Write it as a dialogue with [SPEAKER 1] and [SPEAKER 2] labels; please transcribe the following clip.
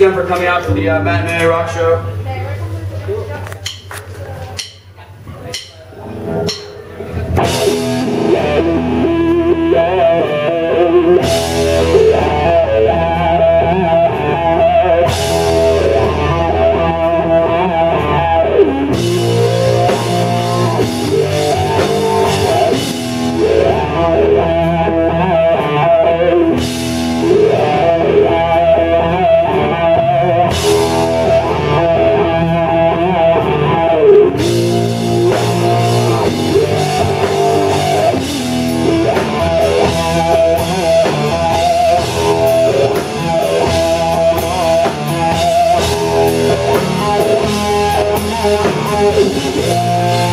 [SPEAKER 1] again for coming out to the uh, Matinee Rock Show. やったー!